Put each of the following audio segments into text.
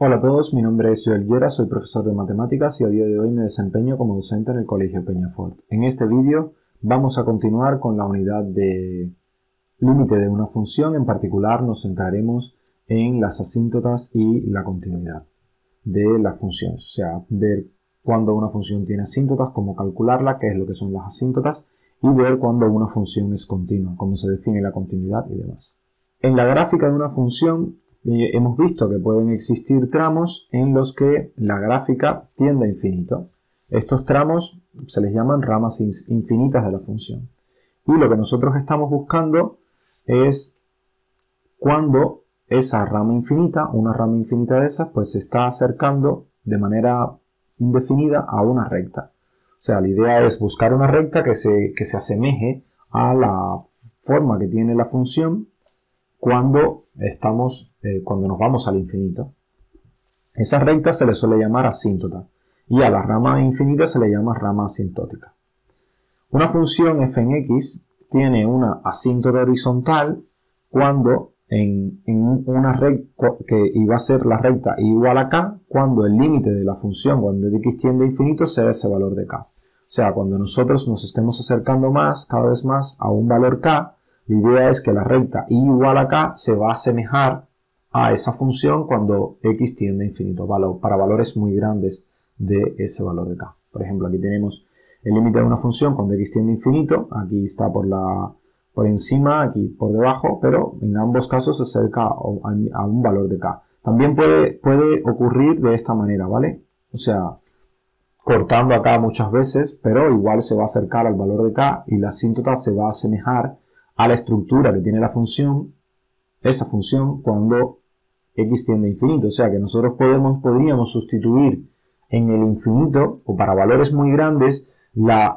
Hola a todos, mi nombre es Joel Llera, soy profesor de matemáticas y a día de hoy me desempeño como docente en el Colegio Peñafort. En este vídeo vamos a continuar con la unidad de límite de una función, en particular nos centraremos en las asíntotas y la continuidad de las funciones, o sea, ver cuándo una función tiene asíntotas, cómo calcularla, qué es lo que son las asíntotas y ver cuándo una función es continua, cómo se define la continuidad y demás. En la gráfica de una función hemos visto que pueden existir tramos en los que la gráfica tiende a infinito. Estos tramos se les llaman ramas infinitas de la función. Y lo que nosotros estamos buscando es cuando esa rama infinita, una rama infinita de esas, pues se está acercando de manera indefinida a una recta. O sea, la idea es buscar una recta que se, que se asemeje a la forma que tiene la función cuando estamos, eh, cuando nos vamos al infinito. Esa recta se le suele llamar asíntota y a la rama infinita se le llama rama asintótica. Una función f en x tiene una asíntota horizontal cuando en, una recta que iba a ser la recta igual a k cuando el límite de la función cuando x tiende a infinito sea ese valor de k. O sea, cuando nosotros nos estemos acercando más, cada vez más, a un valor k, la idea es que la recta igual a k se va a asemejar a esa función cuando x tiende a infinito, para valores muy grandes de ese valor de k. Por ejemplo, aquí tenemos el límite de una función cuando x tiende a infinito, aquí está por, la, por encima, aquí por debajo, pero en ambos casos se acerca a un valor de k. También puede, puede ocurrir de esta manera, ¿vale? O sea, cortando acá muchas veces, pero igual se va a acercar al valor de k y la asíntota se va a asemejar a la estructura que tiene la función, esa función cuando x tiende a infinito. O sea que nosotros podemos, podríamos sustituir en el infinito o para valores muy grandes la,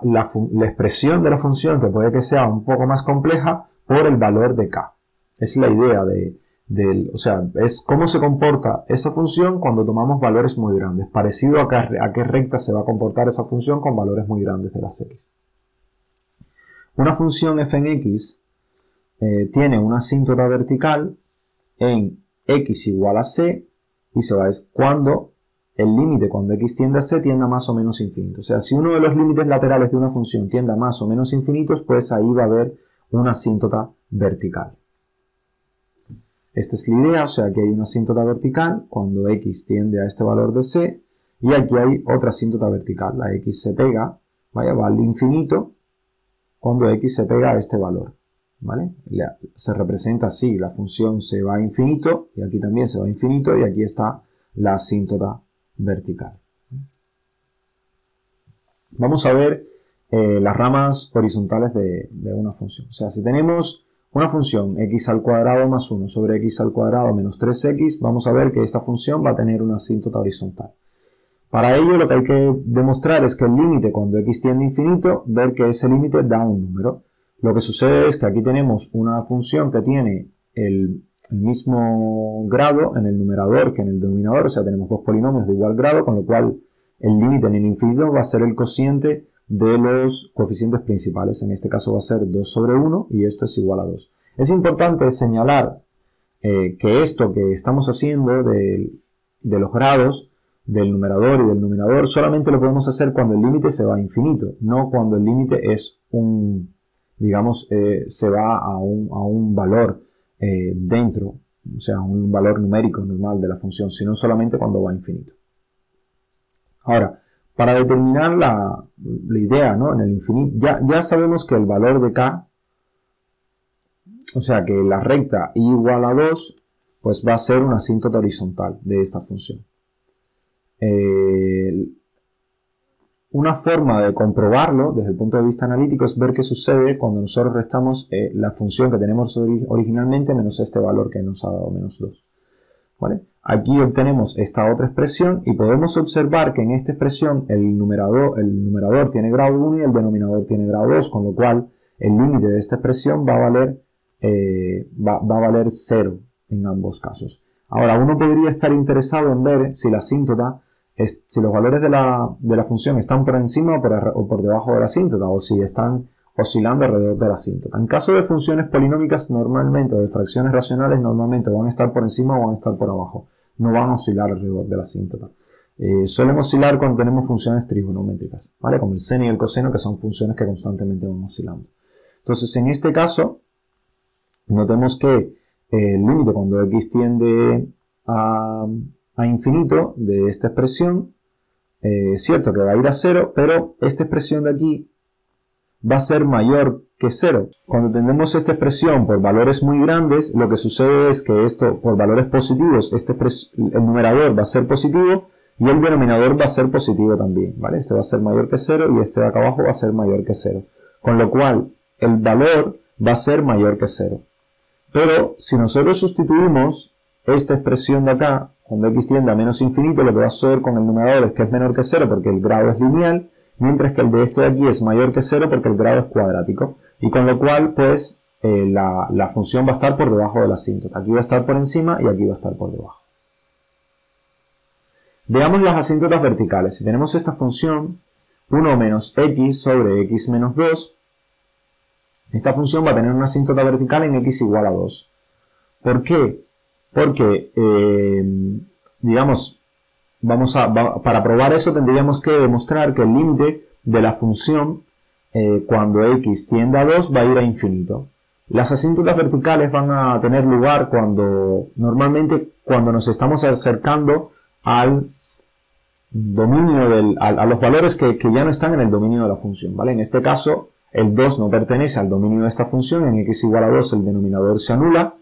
expresión de la función, que puede que sea un poco más compleja, por el valor de k. Es la idea de, del, o sea, es cómo se comporta esa función cuando tomamos valores muy grandes, parecido a, a qué recta se va a comportar esa función con valores muy grandes de las x. Una función f en x eh, tiene una asíntota vertical en x igual a c y se va es cuando el límite cuando x tiende a c tienda más o menos infinito. O sea, si uno de los límites laterales de una función tiende a más o menos infinitos, pues ahí va a haber una asíntota vertical. Esta es la idea, o sea que hay una asíntota vertical cuando x tiende a este valor de c y aquí hay otra asíntota vertical, la x se pega, vaya, va al infinito cuando x se pega a este valor. Se representa así, la función se va a infinito, y aquí también se va a infinito, y aquí está la asíntota vertical. Vamos a ver eh, las ramas horizontales de, de, una función. O sea, si tenemos una función x al cuadrado más 1 sobre x al cuadrado menos 3x, vamos a ver que esta función va a tener una asíntota horizontal. Para ello lo que hay que demostrar es que el límite cuando x tiende a infinito, ver que ese límite da un número. Lo que sucede es que aquí tenemos una función que tiene el, mismo grado en el numerador que en el denominador, o sea, tenemos dos polinomios de igual grado, con lo cual el límite en el infinito va a ser el cociente de los coeficientes principales. En este caso va a ser 2 sobre 1 y esto es igual a 2. Es importante señalar eh, que esto que estamos haciendo de, de los grados del numerador y del denominador solamente lo podemos hacer cuando el límite se va a infinito, no cuando el límite es un, digamos, eh, se va a un, valor eh, dentro, o sea, un valor numérico normal de la función, sino solamente cuando va a infinito. Ahora, para determinar la, idea, ¿no? En el infinito, ya, ya sabemos que el valor de k, o sea, que la recta igual a 2, pues va a ser una asíntota horizontal de esta función. Eh, una forma de comprobarlo desde el punto de vista analítico es ver qué sucede cuando nosotros restamos eh, la función que tenemos originalmente menos este valor que nos ha dado menos 2. Aquí obtenemos esta otra expresión y podemos observar que en esta expresión el numerador, el numerador tiene grado 1 y el denominador tiene grado 2, con lo cual el límite de esta expresión va a valer, eh, va, va a valer 0 en ambos casos. Ahora, uno podría estar interesado en ver si la asíntota si los valores de la, función están por encima o por, debajo de la asíntota o si están oscilando alrededor de la asíntota. En caso de funciones polinómicas normalmente o de fracciones racionales normalmente van a estar por encima o van a estar por abajo. no van a oscilar alrededor de la asíntota. Eh, suelen oscilar cuando tenemos funciones trigonométricas, ¿vale? Como el seno y el coseno, que son funciones que constantemente van oscilando. Entonces, en este caso, notemos que el límite cuando x tiende a, infinito de esta expresión, eh, es cierto que va a ir a cero, pero esta expresión de aquí va a ser mayor que cero. Cuando tenemos esta expresión por valores muy grandes, lo que sucede es que esto, por valores positivos, este el numerador va a ser positivo y el denominador va a ser positivo también, ¿vale? Este va a ser mayor que cero y este de acá abajo va a ser mayor que cero. Con lo cual, el valor va a ser mayor que cero. Pero si nosotros sustituimos esta expresión de acá, cuando x tiende a menos infinito, lo que va a suceder con el numerador es que es menor que cero porque el grado es lineal, mientras que el de este de aquí es mayor que cero porque el grado es cuadrático. Y con lo cual, pues, eh, la, la función va a estar por debajo de la asíntota. Aquí va a estar por encima y aquí va a estar por debajo. Veamos las asíntotas verticales. Si tenemos esta función 1 menos x sobre x menos 2, esta función va a tener una asíntota vertical en x igual a 2. ¿Por qué? Porque, eh, digamos, vamos a, para probar eso tendríamos que demostrar que el límite de la función eh, cuando x tiende a 2 va a ir a infinito. Las asíntotas verticales van a tener lugar cuando, normalmente, cuando nos estamos acercando al dominio del, a, los valores que, que, ya no están en el dominio de la función, ¿vale? En este caso, el 2 no pertenece al dominio de esta función, en x igual a 2 el denominador se anula,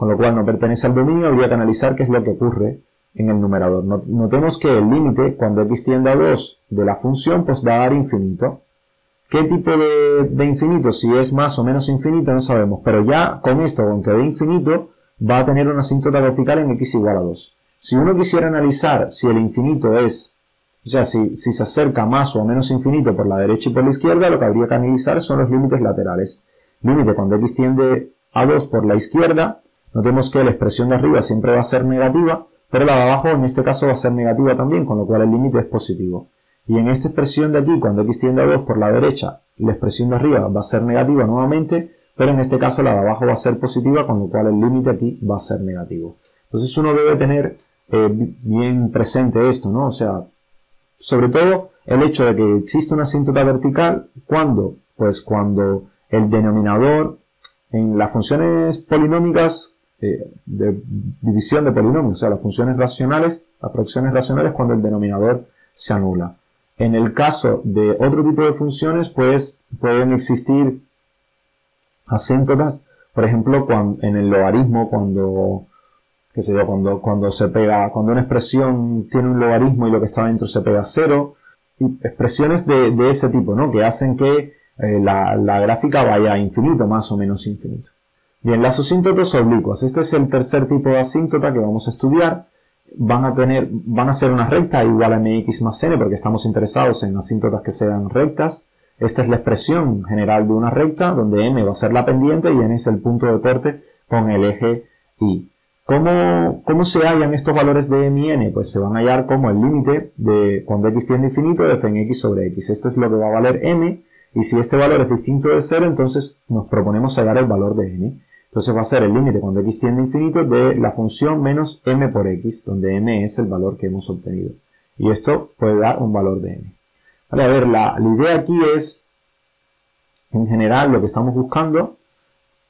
con lo cual no pertenece al dominio, habría que analizar qué es lo que ocurre en el numerador. Notemos que el límite, cuando x tiende a 2 de la función, pues va a dar infinito. ¿Qué tipo de, infinito? Si es más o menos infinito no sabemos, pero ya con esto, con que infinito, va a tener una asíntota vertical en x igual a 2. Si uno quisiera analizar si el infinito es o sea, si, se acerca más o menos infinito por la derecha y por la izquierda, lo que habría que analizar son los límites laterales. Límite cuando x tiende a 2 por la izquierda, notemos que la expresión de arriba siempre va a ser negativa, pero la de abajo en este caso va a ser negativa también, con lo cual el límite es positivo. Y en esta expresión de aquí, cuando x tiende a 2 por la derecha, la expresión de arriba va a ser negativa nuevamente, pero en este caso la de abajo va a ser positiva, con lo cual el límite aquí va a ser negativo. Entonces uno debe tener eh, bien presente esto, ¿no? O sea, sobre todo el hecho de que existe una asíntota vertical cuando, pues cuando el denominador en las funciones polinómicas eh, de división de polinomios, o sea, las funciones racionales, las fracciones racionales cuando el denominador se anula. En el caso de otro tipo de funciones, pues pueden existir asíntotas, por ejemplo, cuando, en el logaritmo, cuando qué sé yo, cuando, cuando se pega, cuando una expresión tiene un logaritmo y lo que está dentro se pega a cero, expresiones de, ese tipo, ¿no? Que hacen que eh, la, gráfica vaya a infinito, más o menos infinito. Bien, las asíntotas oblicuas. Este es el tercer tipo de asíntota que vamos a estudiar. Van a tener, van a ser una recta igual a mx más n porque estamos interesados en asíntotas que sean rectas. Esta es la expresión general de una recta donde m va a ser la pendiente y n es el punto de corte con el eje y. ¿Cómo, se hallan estos valores de m y n? Pues se van a hallar como el límite de cuando x tiende infinito de f en x sobre x. Esto es lo que va a valer m, y si este valor es distinto de 0, entonces nos proponemos hallar el valor de n. Entonces va a ser el límite cuando x tiende a infinito de la función menos m por x, donde m es el valor que hemos obtenido. Y esto puede dar un valor de n. Vale, a ver, la, la idea aquí es, en general, lo que estamos buscando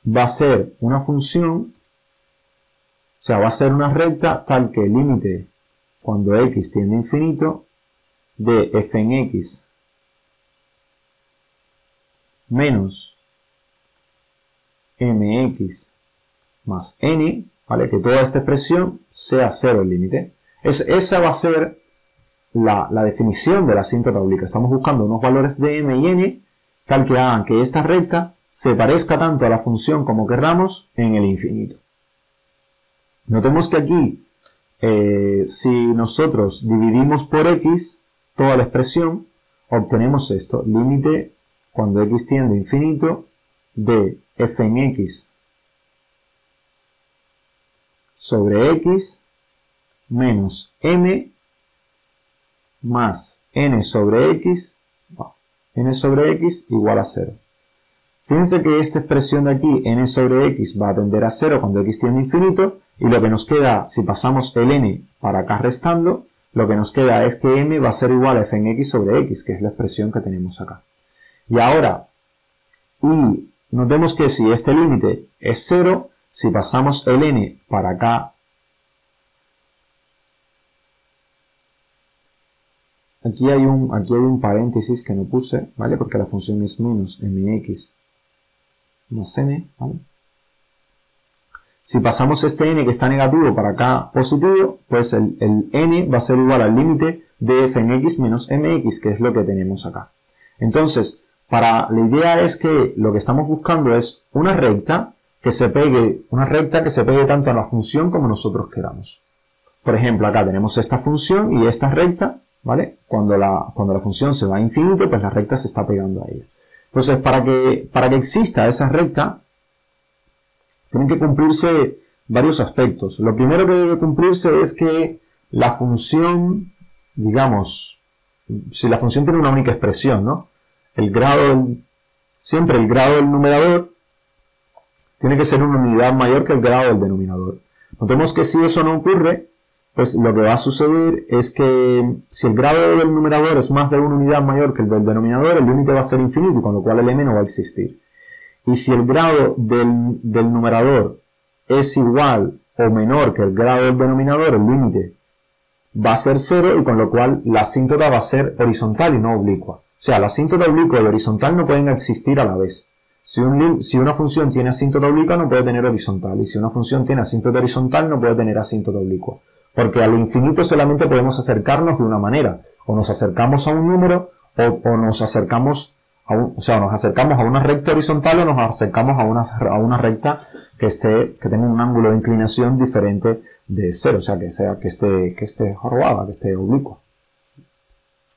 va a ser una función o sea, va a ser una recta tal que el límite cuando x tiende a infinito de f en x menos mx más n, ¿vale? Que toda esta expresión sea cero el límite. Es, esa va a ser la, la, definición de la asíntota obliqua. Estamos buscando unos valores de m y n tal que hagan que esta recta se parezca tanto a la función como querramos en el infinito. Notemos que aquí, eh, si nosotros dividimos por x toda la expresión, obtenemos esto, límite cuando x tiende a infinito de f en x sobre x menos m más n sobre x, n sobre x igual a 0. Fíjense que esta expresión de aquí, n sobre x, va a tender a 0 cuando x tiende a infinito, Y lo que nos queda, si pasamos el n para acá restando, lo que nos queda es que m va a ser igual a f en x sobre x, que es la expresión que tenemos acá. Y ahora, y notemos que si este límite es 0, si pasamos el n para acá, aquí hay un, aquí hay un paréntesis que no puse, ¿vale? Porque la función es menos mx más n. Si pasamos este n que está negativo para acá positivo, pues el, n va a ser igual al límite de f en x menos mx, que es lo que tenemos acá. Entonces, para, la idea es que lo que estamos buscando es una recta que se pegue, una recta que se pegue tanto a la función como nosotros queramos. Por ejemplo, acá tenemos esta función y esta recta, ¿vale? Cuando la, cuando la función se va a infinito, pues la recta se está pegando a ella. Entonces, para que, para que exista esa recta, tienen que cumplirse varios aspectos. Lo primero que debe cumplirse es que la función, digamos, si la función tiene una única expresión, ¿no? El grado, siempre el grado del numerador tiene que ser una unidad mayor que el grado del denominador. Notemos que si eso no ocurre, pues lo que va a suceder es que si el grado del numerador es más de una unidad mayor que el del denominador, el límite va a ser infinito, con lo cual el m no va a existir. Y si el grado del, numerador es igual o menor que el grado del denominador, el límite va a ser cero y con lo cual la asíntota va a ser horizontal y no oblicua. O sea, la asíntota oblicua y horizontal no pueden existir a la vez. Si, si, una función tiene asíntota oblicua no puede tener horizontal y si una función tiene asíntota horizontal no puede tener asíntota oblicua. Porque al infinito solamente podemos acercarnos de una manera. O nos acercamos a un número o, o nos acercamos o sea, nos acercamos a una recta horizontal o nos acercamos a una, a una recta que esté, que tenga un ángulo de inclinación diferente de cero, o sea, que sea, que esté, que esté jorobada, que esté oblicua.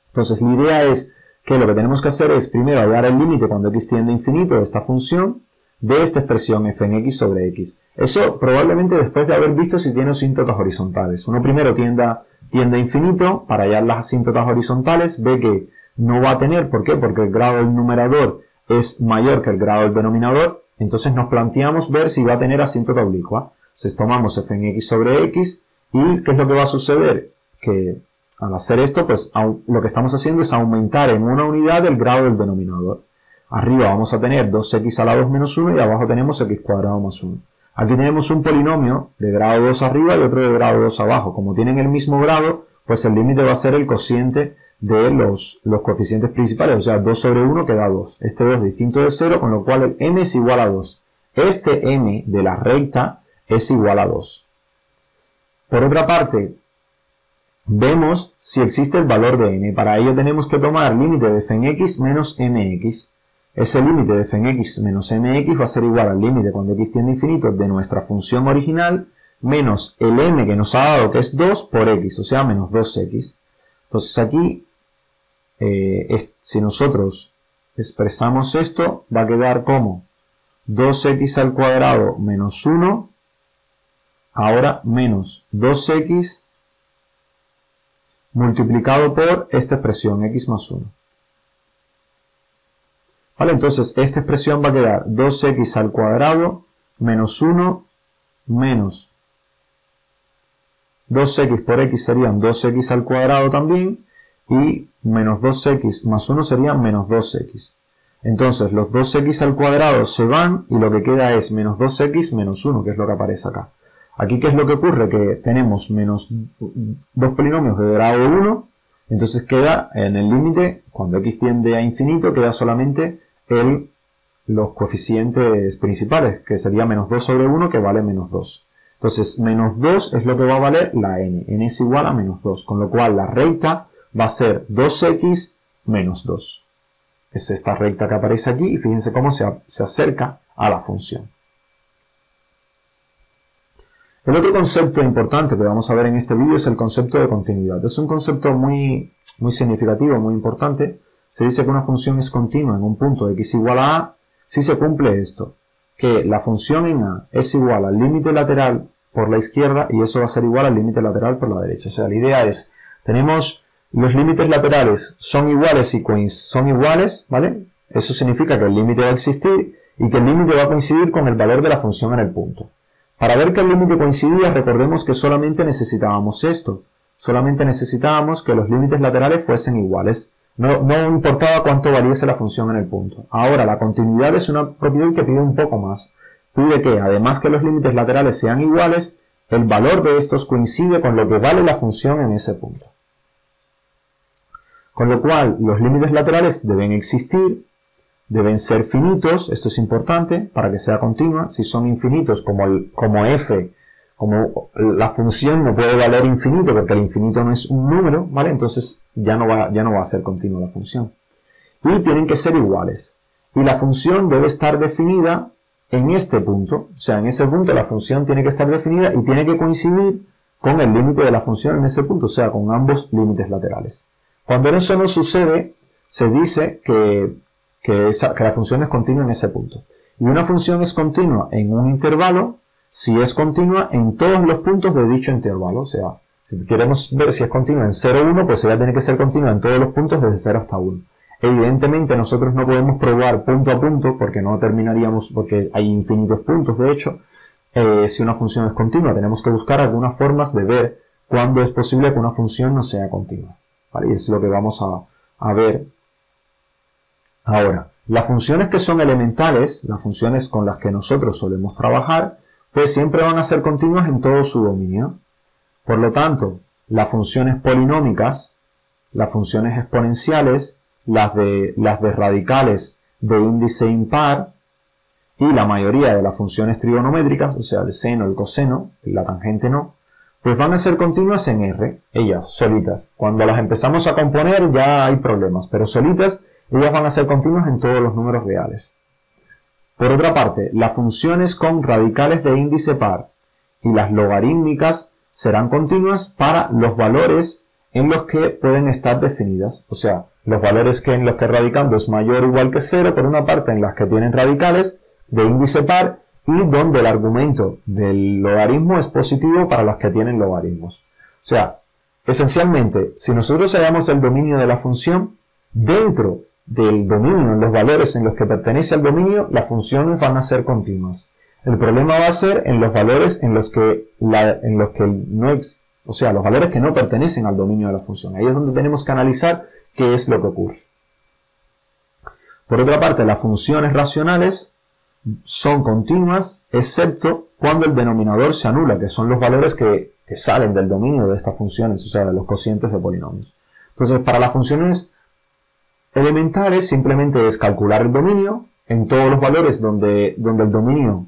Entonces, la idea es que lo que tenemos que hacer es primero hallar el límite cuando x tiende a infinito de esta función de esta expresión f en x sobre x. Eso probablemente después de haber visto si tiene asíntotas horizontales. Uno primero tiende a, tiende a infinito para hallar las asíntotas horizontales, ve que no va a tener, ¿por qué? Porque el grado del numerador es mayor que el grado del denominador, entonces nos planteamos ver si va a tener asíntota oblicua. Entonces tomamos f en x sobre x y ¿qué es lo que va a suceder? Que al hacer esto, pues lo que estamos haciendo es aumentar en una unidad el grado del denominador. Arriba vamos a tener 2x a la 2 menos 1 y abajo tenemos x cuadrado más 1. Aquí tenemos un polinomio de grado 2 arriba y otro de grado 2 abajo. Como tienen el mismo grado, pues el límite va a ser el cociente de los, los coeficientes principales, o sea, 2 sobre 1 queda 2. Este 2 es distinto de 0, con lo cual el m es igual a 2. Este m de la recta es igual a 2. Por otra parte, vemos si existe el valor de n. Para ello tenemos que tomar límite de f en x menos mx. Ese límite de f en x menos mx va a ser igual al límite cuando x tiende a infinito de nuestra función original menos el m que nos ha dado que es 2 por x, o sea, menos 2x. Entonces aquí eh, si nosotros expresamos esto, va a quedar como 2x al cuadrado menos 1, ahora menos 2x multiplicado por esta expresión x más 1. ¿Vale? Entonces, esta expresión va a quedar 2x al cuadrado menos 1 menos 2x por x serían 2x al cuadrado también y menos 2x más 1 sería menos 2x. Entonces los 2x al cuadrado se van y lo que queda es menos 2x menos 1, que es lo que aparece acá. Aquí, ¿qué es lo que ocurre? Que tenemos menos dos polinomios de grado 1, entonces queda en el límite, cuando x tiende a infinito, queda solamente el, los coeficientes principales, que sería menos 2 sobre 1, que vale menos 2. Entonces, menos 2 es lo que va a valer la n. n es igual a menos 2, con lo cual la recta va a ser 2x menos 2. Es esta recta que aparece aquí y fíjense cómo se, acerca a la función. El otro concepto importante que vamos a ver en este vídeo es el concepto de continuidad. Es un concepto muy, muy significativo, muy importante. Se dice que una función es continua en un punto x igual a a si se cumple esto, que la función en a es igual al límite lateral por la izquierda y eso va a ser igual al límite lateral por la derecha. O sea, la idea es, tenemos los límites laterales son iguales y son iguales, ¿vale? Eso significa que el límite va a existir y que el límite va a coincidir con el valor de la función en el punto. Para ver que el límite coincidía, recordemos que solamente necesitábamos esto. Solamente necesitábamos que los límites laterales fuesen iguales. No, importaba cuánto valiese la función en el punto. Ahora, la continuidad es una propiedad que pide un poco más. Pide que, además que los límites laterales sean iguales, el valor de estos coincide con lo que vale la función en ese punto. Con lo cual, los límites laterales deben existir, deben ser finitos, esto es importante para que sea continua. Si son infinitos como, como f, como la función no puede valer infinito porque el infinito no es un número, ¿vale? Entonces ya no va, ya no va a ser continua la función. Y tienen que ser iguales. Y la función debe estar definida en este punto. O sea, en ese punto la función tiene que estar definida y tiene que coincidir con el límite de la función en ese punto, o sea, con ambos límites laterales. Cuando eso no sucede, se dice que, que, la función es continua en ese punto. Y una función es continua en un intervalo si es continua en todos los puntos de dicho intervalo. O sea, si queremos ver si es continua en 0, 1, pues ella tiene que ser continua en todos los puntos desde 0 hasta 1. Evidentemente nosotros no podemos probar punto a punto porque no terminaríamos, porque hay infinitos puntos de hecho, eh, si una función es continua. Tenemos que buscar algunas formas de ver cuándo es posible que una función no sea continua. Y es lo que vamos a, ver ahora. Las funciones que son elementales, las funciones con las que nosotros solemos trabajar, pues siempre van a ser continuas en todo su dominio. Por lo tanto, las funciones polinómicas, las funciones exponenciales, las de, las de radicales de índice impar y la mayoría de las funciones trigonométricas, o sea, el seno, el coseno, la tangente no, pues van a ser continuas en R, ellas, solitas. Cuando las empezamos a componer ya hay problemas, pero solitas ellas van a ser continuas en todos los números reales. Por otra parte, las funciones con radicales de índice par y las logarítmicas serán continuas para los valores en los que pueden estar definidas. O sea, los valores que en los que radicando es mayor o igual que cero, por una parte en las que tienen radicales de índice par y donde el argumento del logaritmo es positivo para las que tienen logaritmos. O sea, esencialmente, si nosotros hallamos el dominio de la función, dentro del dominio, en los valores en los que pertenece al dominio, las funciones van a ser continuas. El problema va a ser en los valores en los que, en los que no, o sea, los valores que no pertenecen al dominio de la función. Ahí es donde tenemos que analizar qué es lo que ocurre. Por otra parte, las funciones racionales son continuas, excepto cuando el denominador se anula, que son los valores que, salen del dominio de estas funciones, o sea, de los cocientes de polinomios. Entonces, para las funciones elementales, simplemente es calcular el dominio, en todos los valores donde, donde, el dominio,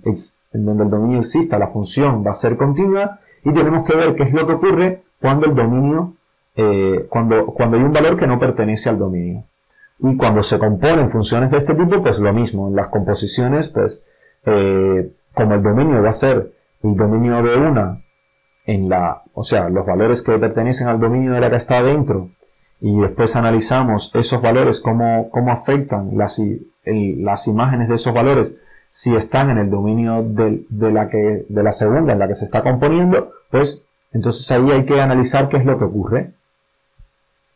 donde el dominio exista, la función va a ser continua, y tenemos que ver qué es lo que ocurre cuando el dominio, eh, cuando, cuando hay un valor que no pertenece al dominio. Y cuando se componen funciones de este tipo, pues lo mismo. En las composiciones, pues, eh, como el dominio va a ser el dominio de una en la, o sea, los valores que pertenecen al dominio de la que está dentro, y después analizamos esos valores, cómo, cómo afectan las, las imágenes de esos valores, si están en el dominio de, la que, de la segunda en la que se está componiendo, pues entonces ahí hay que analizar qué es lo que ocurre,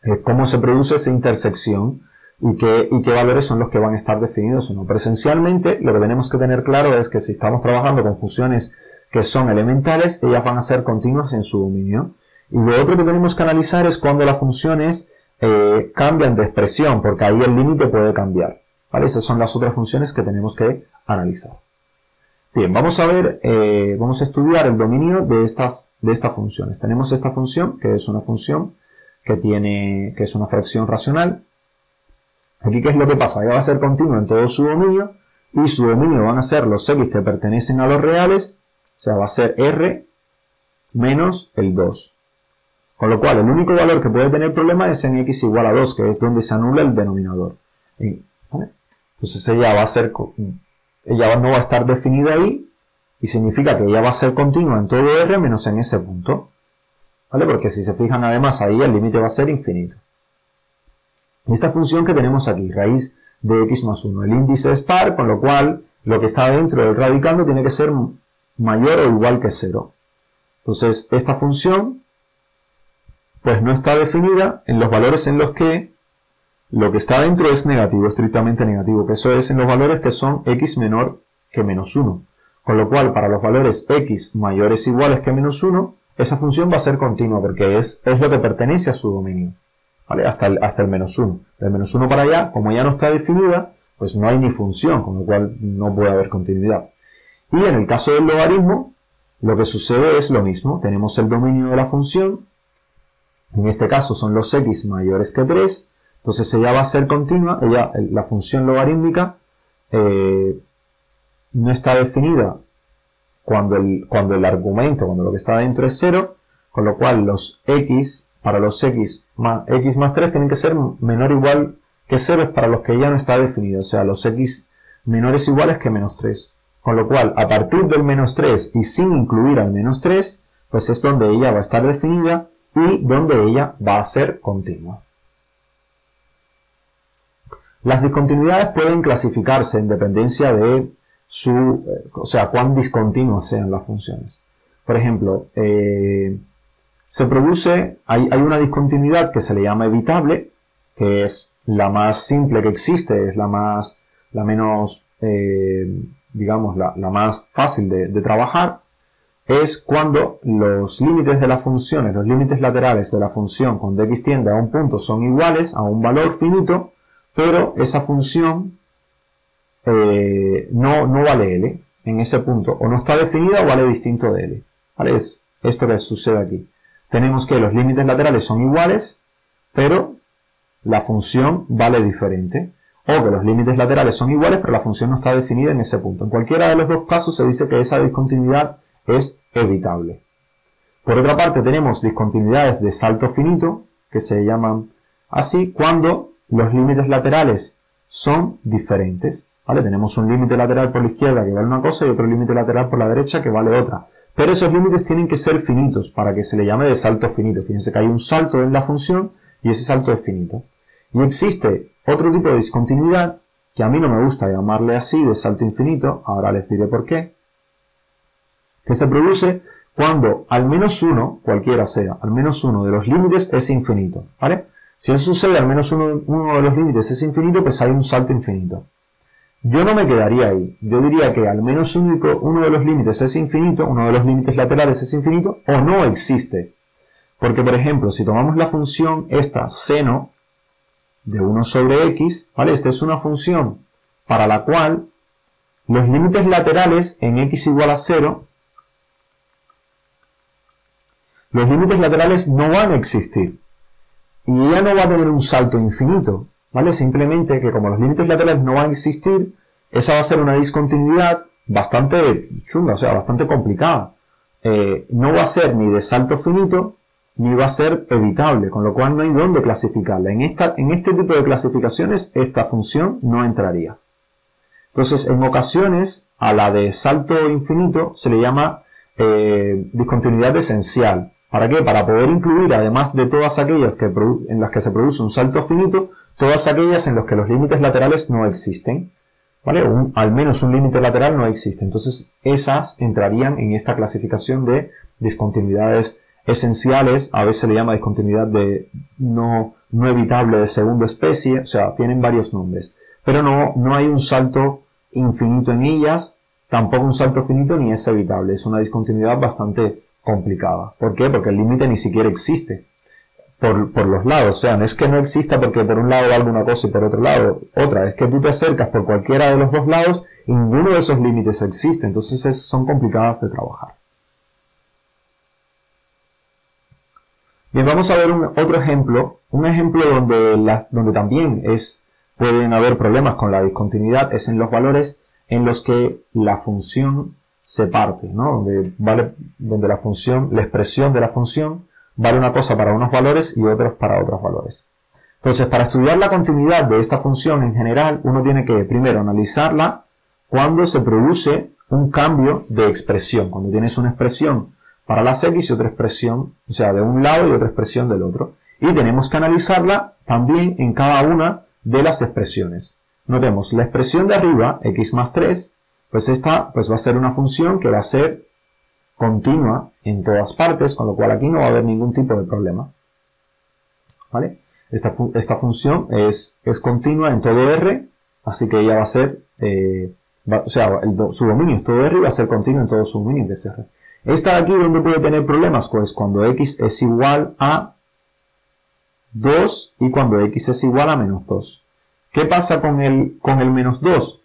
eh, cómo se produce esa intersección y qué, y qué valores son los que van a estar definidos o no. Pero esencialmente lo que tenemos que tener claro es que si estamos trabajando con funciones que son elementales, ellas van a ser continuas en su dominio. Y lo otro que tenemos que analizar es cuando las funciones eh, cambian de expresión, porque ahí el límite puede cambiar. ¿vale? Esas son las otras funciones que tenemos que analizar. Bien, vamos a ver, eh, vamos a estudiar el dominio de estas, de estas funciones. Tenemos esta función, que es una función que tiene, que es una fracción racional, Aquí, ¿qué es lo que pasa? Ya va a ser continuo en todo su dominio y su dominio van a ser los x que pertenecen a los reales, o sea, va a ser r menos el 2. Con lo cual, el único valor que puede tener problema es en x igual a 2, que es donde se anula el denominador. Entonces ella va a ser, ella no va a estar definida ahí y significa que ella va a ser continua en todo r menos en ese punto. ¿Vale? Porque si se fijan además ahí el límite va a ser infinito esta función que tenemos aquí, raíz de x más 1. El índice es par, con lo cual lo que está dentro del radicando tiene que ser mayor o igual que 0. Entonces, esta función pues no está definida en los valores en los que lo que está dentro es negativo, estrictamente negativo, que eso es en los valores que son x menor que menos 1. Con lo cual, para los valores x mayores o iguales que menos 1, esa función va a ser continua porque es, es lo que pertenece a su dominio. ¿vale? Hasta, el, hasta el menos 1. Del menos 1 para allá, como ya no está definida, pues no hay ni función, con lo cual no puede haber continuidad. Y en el caso del logaritmo, lo que sucede es lo mismo. Tenemos el dominio de la función, en este caso son los x mayores que 3, entonces ella va a ser continua, ella, la función logarítmica eh, no está definida cuando el, cuando el argumento, cuando lo que está dentro es 0, con lo cual los x, para los x más, x más 3 tienen que ser menor o igual que 0 para los que ya no está definido, o sea, los x menores o iguales que menos 3. Con lo cual, a partir del menos 3 y sin incluir al menos 3, pues es donde ella va a estar definida y donde ella va a ser continua. Las discontinuidades pueden clasificarse en dependencia de su, eh, o sea, cuán discontinuas sean las funciones. Por ejemplo, eh, se produce, hay, una discontinuidad que se le llama evitable, que es la más simple que existe, es la más, la menos, eh, digamos, la, más fácil de, trabajar, es cuando los límites de las funciones, los límites laterales de la función cuando x tiende a un punto son iguales a un valor finito, pero esa función eh, no, no vale L en ese punto, o no está definida o vale distinto de L. ¿Vale? Es esto que sucede aquí. Tenemos que los límites laterales son iguales, pero la función vale diferente. O que los límites laterales son iguales, pero la función no está definida en ese punto. En cualquiera de los dos casos se dice que esa discontinuidad es evitable. Por otra parte, tenemos discontinuidades de salto finito, que se llaman así, cuando los límites laterales son diferentes. Tenemos un límite lateral por la izquierda que vale una cosa y otro límite lateral por la derecha que vale otra. Pero esos límites tienen que ser finitos para que se le llame de salto finito. Fíjense que hay un salto en la función y ese salto es finito. Y existe otro tipo de discontinuidad que a mí no me gusta llamarle así de salto infinito, ahora les diré por qué, que se produce cuando al menos uno, cualquiera sea, al menos uno de los límites es infinito, ¿vale? Si eso sucede, al menos uno, de los límites es infinito, pues hay un salto infinito. Yo no me quedaría ahí. Yo diría que al menos único, uno de los límites es infinito, uno de los límites laterales es infinito, o no existe. Porque, por ejemplo, si tomamos la función esta seno de 1 sobre x, ¿vale? Esta es una función para la cual los límites laterales en x igual a 0, los límites laterales no van a existir. Y ella no va a tener un salto infinito. ¿vale? Simplemente que como los límites laterales no van a existir, esa va a ser una discontinuidad bastante chunga, o sea, bastante complicada. Eh, no va a ser ni de salto finito, ni va a ser evitable, con lo cual no hay dónde clasificarla. En, esta, en este tipo de clasificaciones, esta función no entraría. Entonces, en ocasiones, a la de salto infinito se le llama eh, discontinuidad esencial. ¿Para qué? Para poder incluir, además de todas aquellas que en las que se produce un salto finito, todas aquellas en las que los límites laterales no existen. ¿Vale? al menos un límite lateral no existe. Entonces, esas entrarían en esta clasificación de discontinuidades esenciales. A veces se le llama discontinuidad de no, no evitable de segunda especie. O sea, tienen varios nombres. Pero no, no hay un salto infinito en ellas, tampoco un salto finito ni es evitable. Es una discontinuidad bastante ¿Por qué? Porque el límite ni siquiera existe por, por, los lados. O sea, no es que no exista porque por un lado valga una cosa y por otro lado otra. Es que tú te acercas por cualquiera de los dos lados y ninguno de esos límites existe. Entonces son complicadas de trabajar. Bien, vamos a ver un, otro ejemplo. Un ejemplo donde, donde también es, pueden haber problemas con la discontinuidad es en los valores en los que la función se parte, ¿no? Donde, vale, donde la función, la expresión de la función vale una cosa para unos valores y otros para otros valores. Entonces, para estudiar la continuidad de esta función en general, uno tiene que primero analizarla cuando se produce un cambio de expresión, cuando tienes una expresión para las x y otra expresión, o sea, de un lado y otra expresión del otro. Y tenemos que analizarla también en cada una de las expresiones. Notemos, la expresión de arriba, x más 3, pues esta pues va a ser una función que va a ser continua en todas partes, con lo cual aquí no va a haber ningún tipo de problema. ¿Vale? Esta, función es, es, continua en todo R, así que ella va a ser, eh, o sea, su dominio es todo de arriba, va a ser continuo en todo su dominio que cierre. Esta de aquí, ¿dónde puede tener problemas? Pues cuando x es igual a 2 y cuando x es igual a menos 2. ¿Qué pasa con el, con el menos 2?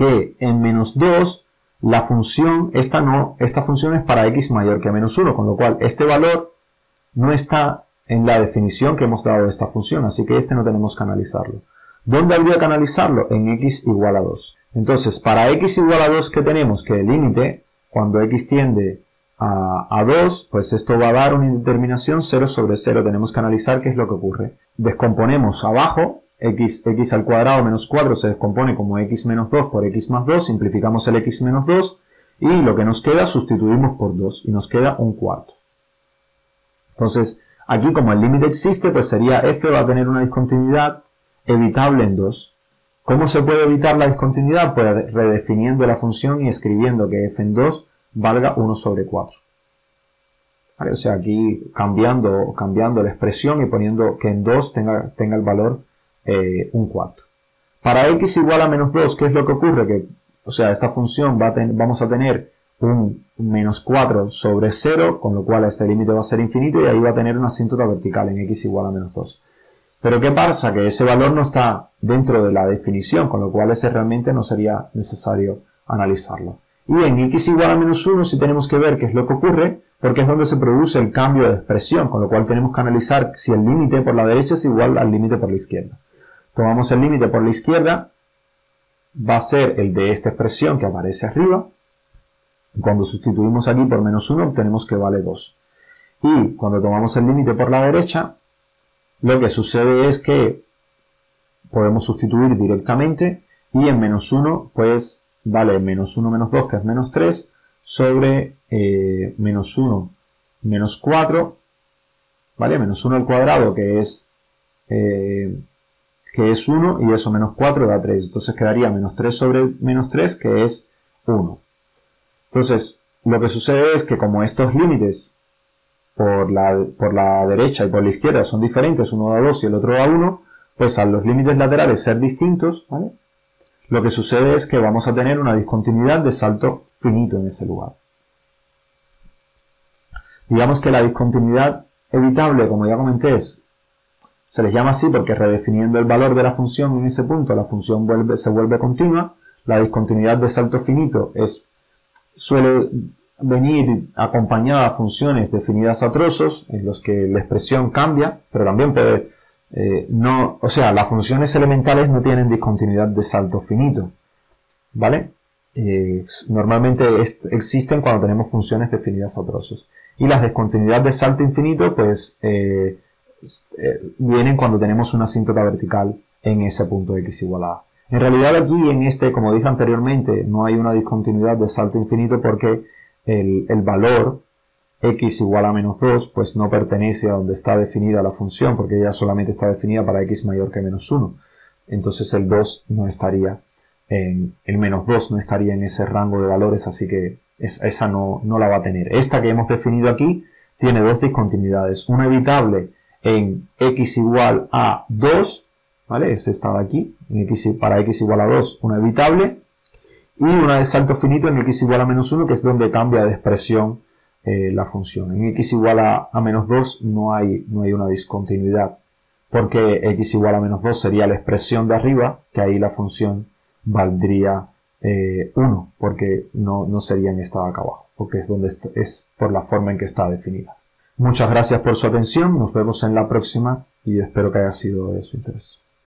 Que en menos 2 la función, esta no, esta función es para x mayor que menos 1, con lo cual este valor no está en la definición que hemos dado de esta función, así que este no tenemos que analizarlo. ¿Dónde habría que analizarlo? En x igual a 2. Entonces, para x igual a 2, ¿qué tenemos? Que el límite, cuando x tiende a, a, 2, pues esto va a dar una indeterminación 0 sobre 0. Tenemos que analizar qué es lo que ocurre. Descomponemos abajo, x, x al cuadrado menos 4 se descompone como x menos 2 por x más 2, simplificamos el x menos 2 y lo que nos queda sustituimos por 2 y nos queda un cuarto. Entonces, aquí como el límite existe, pues sería f va a tener una discontinuidad evitable en 2. ¿Cómo se puede evitar la discontinuidad? Pues redefiniendo la función y escribiendo que f en 2 valga 1 sobre 4. O sea, aquí cambiando, cambiando la expresión y poniendo que en 2 tenga, tenga el valor eh, un cuarto. Para x igual a menos 2, ¿qué es lo que ocurre? Que, o sea, esta función va vamos a tener un menos 4 sobre 0, con lo cual este límite va a ser infinito y ahí va a tener una asíntota vertical en x igual a menos 2. Pero ¿qué pasa? Que ese valor no está dentro de la definición, con lo cual ese realmente no sería necesario analizarlo. Y en x igual a menos 1 sí tenemos que ver qué es lo que ocurre, porque es donde se produce el cambio de expresión, con lo cual tenemos que analizar si el límite por la derecha es igual al límite por la izquierda. Tomamos el límite por la izquierda, va a ser el de esta expresión que aparece arriba. Cuando sustituimos aquí por menos 1 obtenemos que vale 2. Y cuando tomamos el límite por la derecha, lo que sucede es que podemos sustituir directamente y en menos 1 pues vale menos 1 menos 2 que es menos 3 sobre eh, menos 1 menos 4 vale menos 1 al cuadrado que es eh, que es 1 y eso menos 4 da 3 entonces quedaría menos 3 sobre menos 3 que es 1 entonces lo que sucede es que como estos límites por la, por la derecha y por la izquierda son diferentes, uno da 2 y el otro da 1, pues a los límites laterales ser distintos, ¿vale? Lo que sucede es que vamos a tener una discontinuidad de salto finito en ese lugar. Digamos que la discontinuidad evitable, como ya comenté, es, se les llama así porque redefiniendo el valor de la función en ese punto, la función vuelve, se vuelve continua. La discontinuidad de salto finito es, suele venir acompañada a funciones definidas a trozos, en los que la expresión cambia, pero también puede eh, no, o sea, las funciones elementales no tienen discontinuidad de salto finito, ¿vale? Eh, normalmente existen cuando tenemos funciones definidas a trozos. Y las discontinuidades de salto infinito, pues, eh, vienen cuando tenemos una asíntota vertical en ese punto x igual a En realidad aquí en este, como dije anteriormente, no hay una discontinuidad de salto infinito porque el, valor x igual a menos 2 pues no pertenece a donde está definida la función porque ella solamente está definida para x mayor que menos 1 entonces el 2 no estaría en el menos 2 no estaría en ese rango de valores así que esa no, no la va a tener. Esta que hemos definido aquí tiene dos discontinuidades. Una evitable en x igual a 2 ¿vale? es esta de aquí x, para x igual a 2 una evitable y una de salto finito en x igual a menos 1, que es donde cambia de expresión eh, la función. En x igual a, menos 2 no hay, no hay una discontinuidad, porque x igual a menos 2 sería la expresión de arriba, que ahí la función valdría 1, eh, porque no, no sería en esta de acá abajo, porque es, donde es por la forma en que está definida. Muchas gracias por su atención, nos vemos en la próxima y espero que haya sido de su interés.